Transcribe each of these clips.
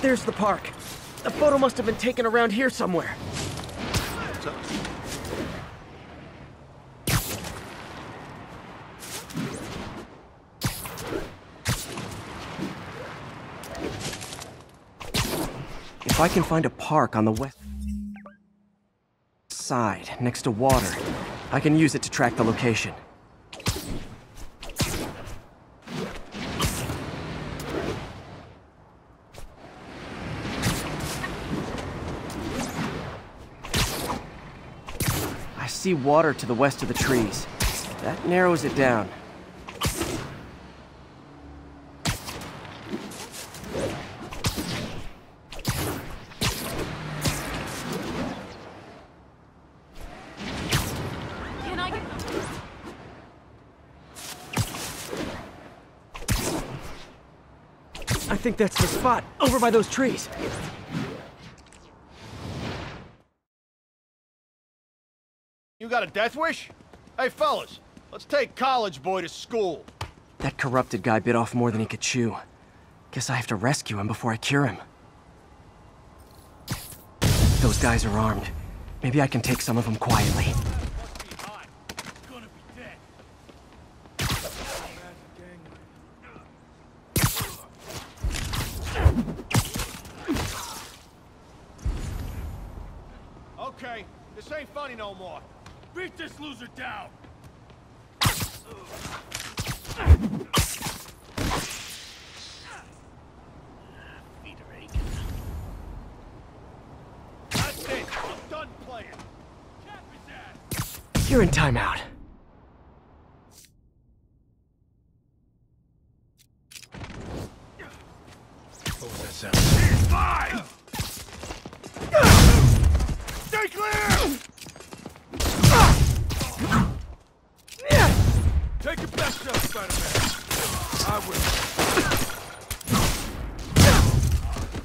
There's the park. The photo must have been taken around here somewhere. If I can find a park on the west side, next to water, I can use it to track the location. See water to the west of the trees. That narrows it down. Can I get... I think that's the spot, over by those trees. Got a death wish? Hey, fellas, let's take college boy to school. That corrupted guy bit off more than he could chew. Guess I have to rescue him before I cure him. Those guys are armed. Maybe I can take some of them quietly. Okay, this ain't funny no more. Beat this loser down! Feet are aching. That's it. I'm done playing. Cap his ass! You're in timeout. What was that sound? Five! Stay clear! Take your best shot, Spider-Man. I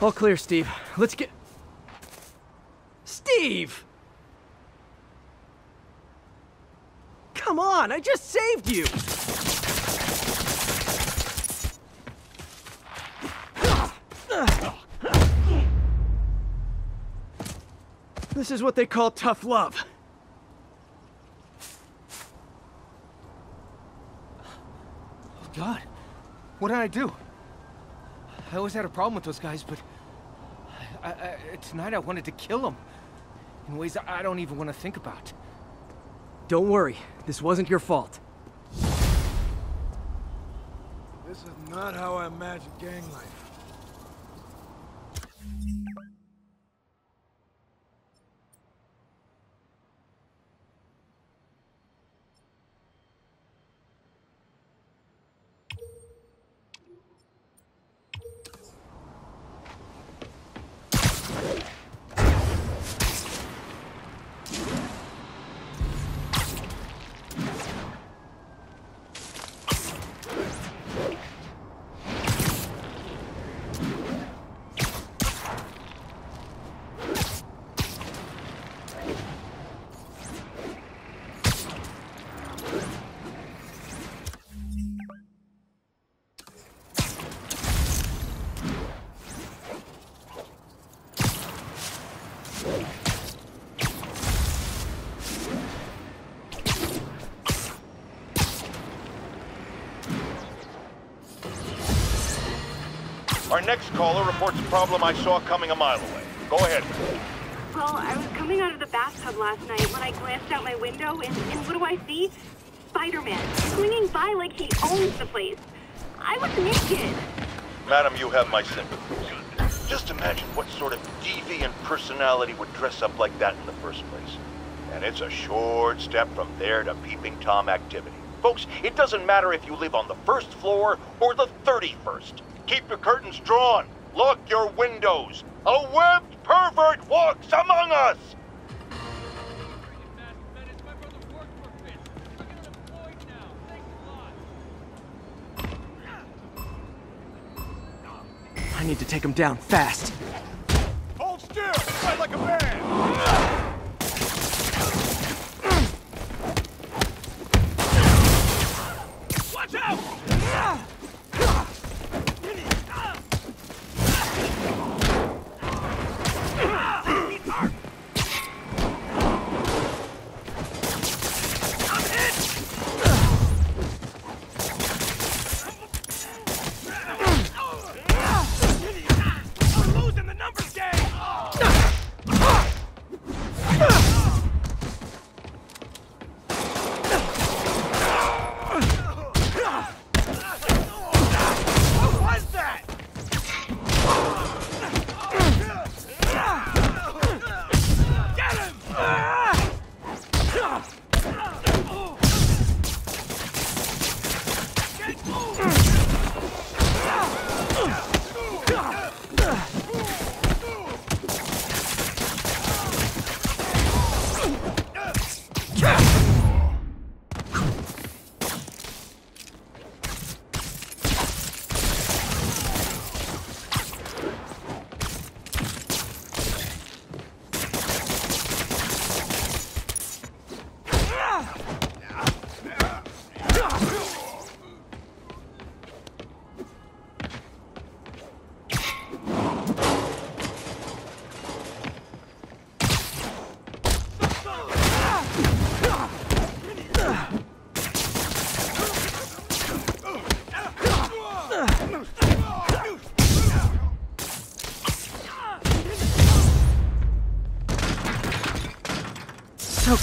will. All clear, Steve. Let's get... Steve! Come on, I just saved you! This is what they call tough love. Oh, God. What did I do? I always had a problem with those guys, but... I, I, tonight I wanted to kill them. In ways I don't even want to think about. Don't worry, this wasn't your fault. Not how I imagined gang life. Our next caller reports a problem I saw coming a mile away. Go ahead. Well, I was coming out of the bathtub last night when I glanced out my window, and, and what do I see? Spider-Man, swinging by like he owns the place. I was naked. Madam, you have my sympathies. Just imagine what sort of deviant personality would dress up like that in the first place. And it's a short step from there to peeping Tom activity. Folks, it doesn't matter if you live on the first floor or the 31st. Keep your curtains drawn. Lock your windows. A webbed pervert walks among us! I need to take him down fast. Hold still! Fight like a man!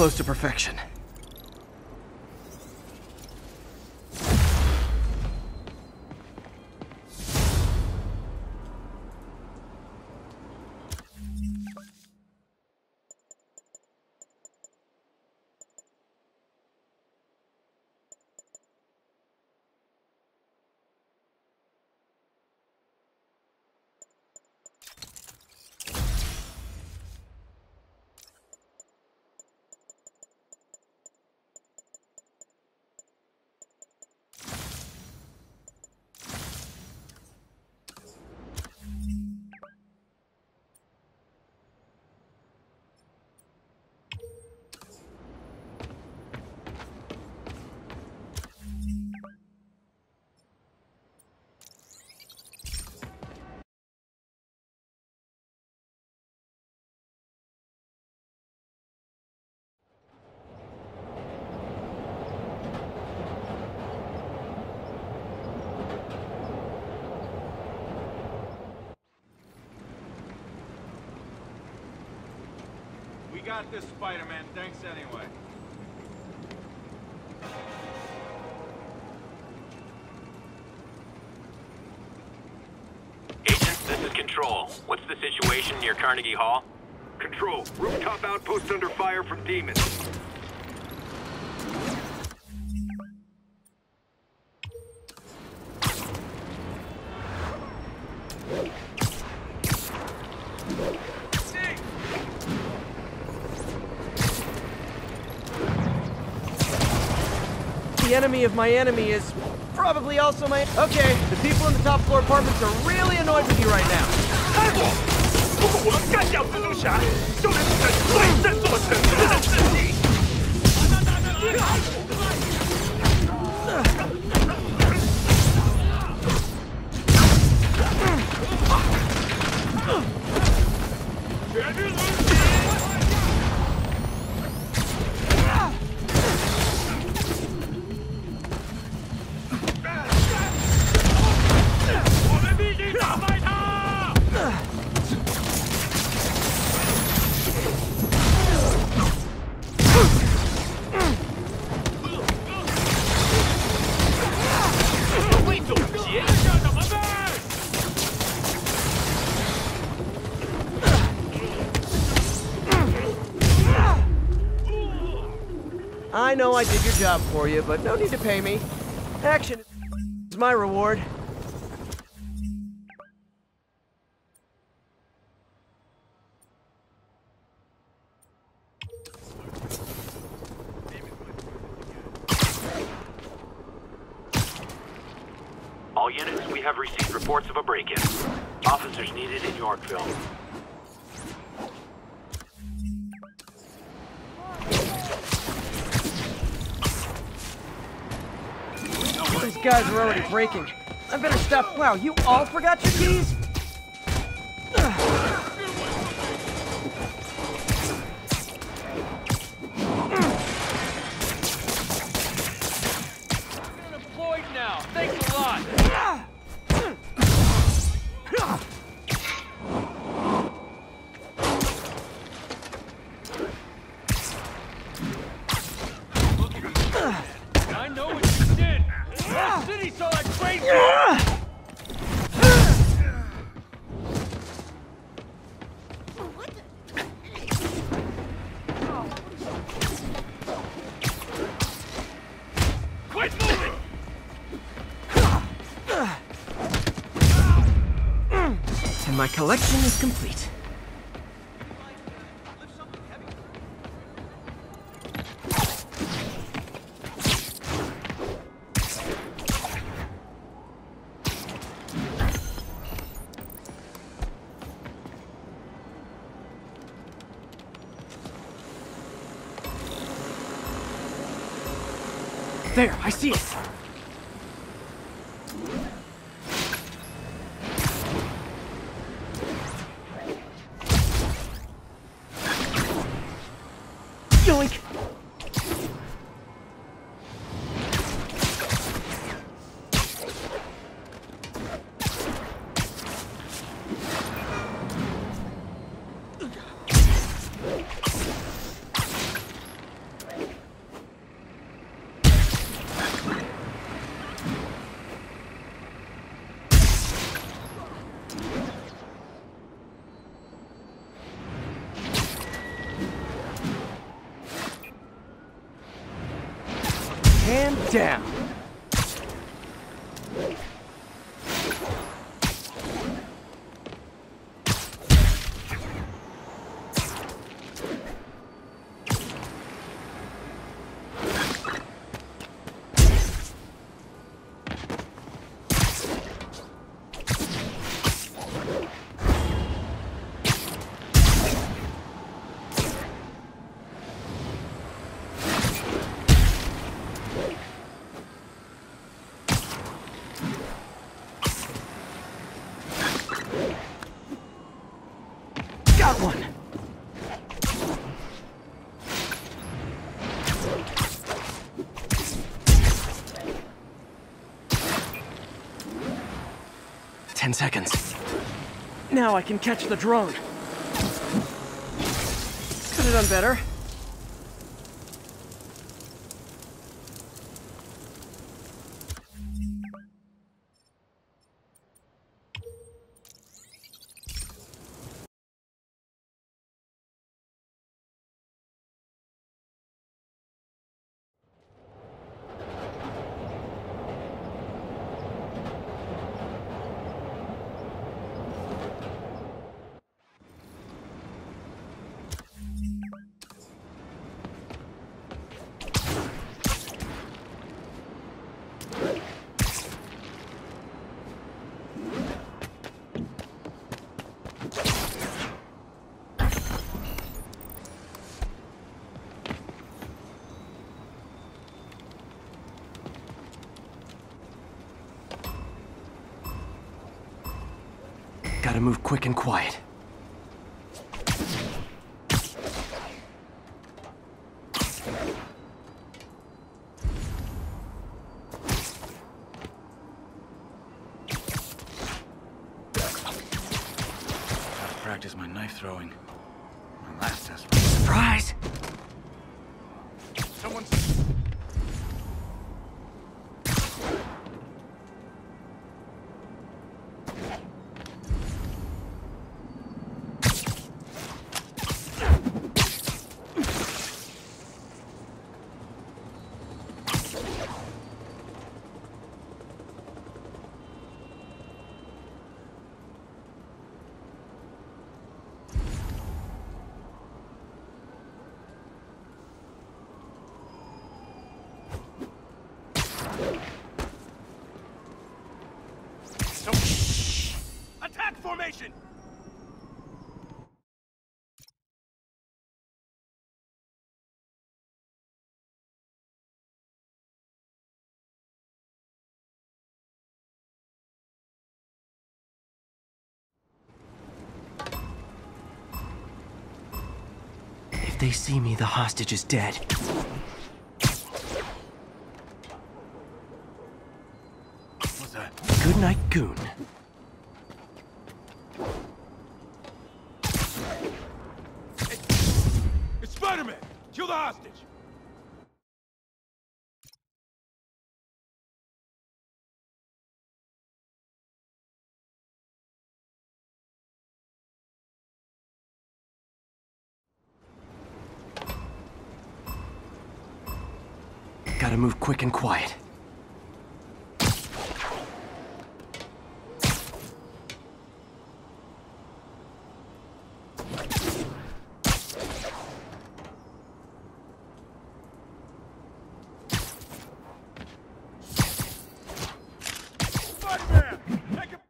Close to perfection. Got this, Spider-Man. Thanks anyway. Agent, this is Control. What's the situation near Carnegie Hall? Control, rooftop outpost under fire from demons. The enemy of my enemy is probably also my. Okay, the people in the top floor apartments are really annoyed with you right now. 开我！如果我们干掉蜘蛛侠，就能使最振作神智的自己。全军 I know I did your job for you, but no need to pay me. Action is my reward. Breaking. I better stop. Wow, you all forgot your keys? There, I see it. Hand down. 10 seconds. Now I can catch the drone. Could have done better. Gotta move quick and quiet. Formation! If they see me, the hostage is dead. What's that? Good night, Goon. Move quick and quiet. Spider-Man! Take him!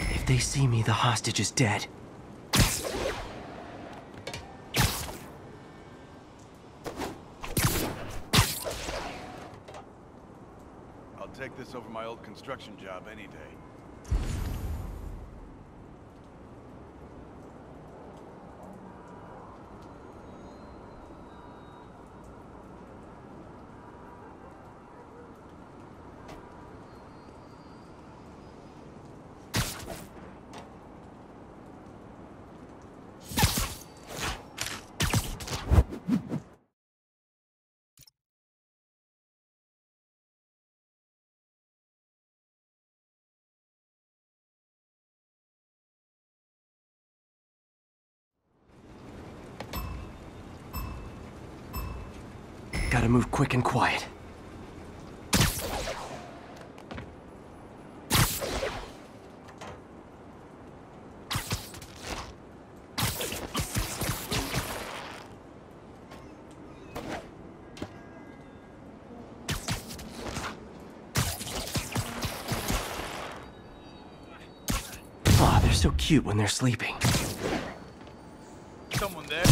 If they see me, the hostage is dead. I'll take this over my old construction job any day. Gotta move quick and quiet. They're so cute when they're sleeping. Someone there?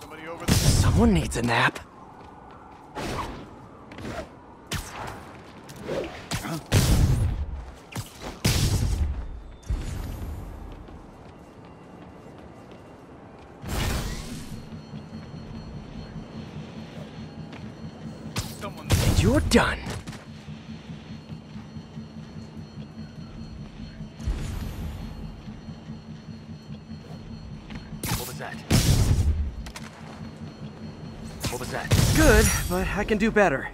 Somebody over Someone needs a nap. I can do better.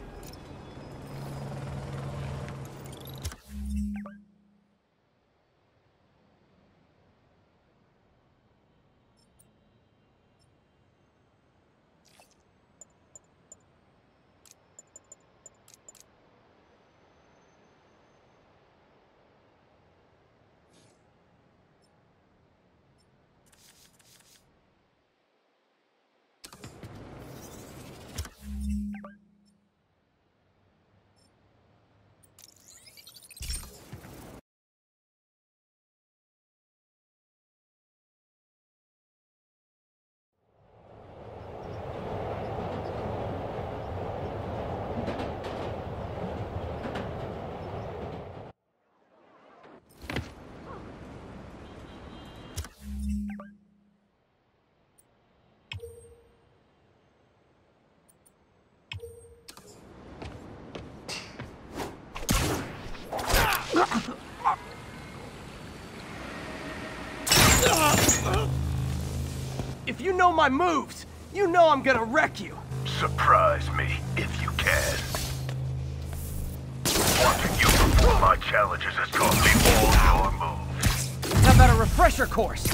My moves, you know I'm gonna wreck you. Surprise me, if you can. Watching you perform my challenges has taught me all your moves. How about a refresher course?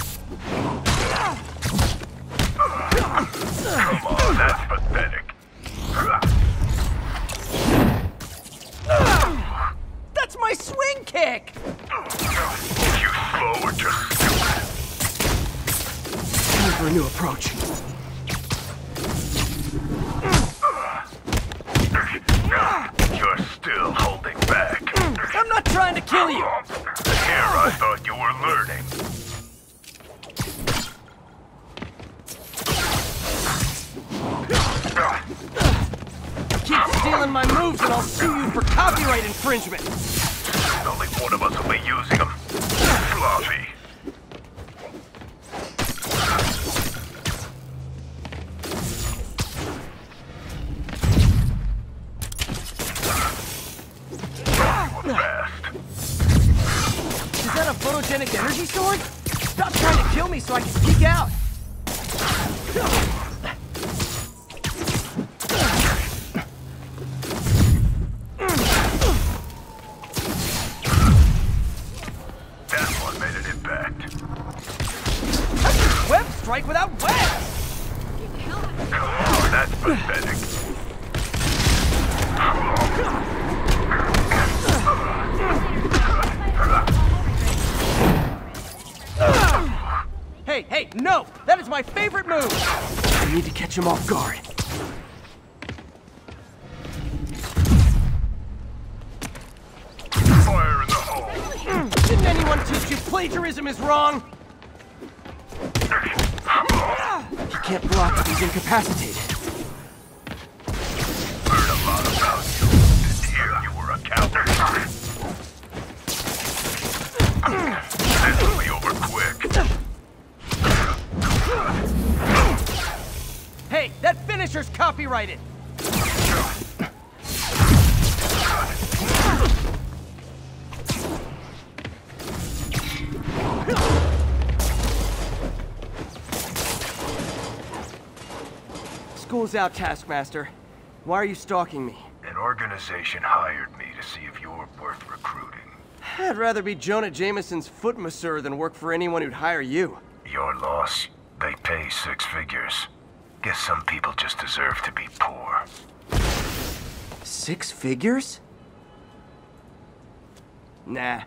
Come on, that's pathetic. That's my swing kick! You slow or just stupid? Time for a new approach. Him off guard. Finisher's copyrighted! School's out, Taskmaster. Why are you stalking me? An organization hired me to see if you're worth recruiting. I'd rather be Jonah Jameson's foot masseur than work for anyone who'd hire you. Your loss, they pay six figures. Guess some people just deserve to be poor. Six figures? Nah.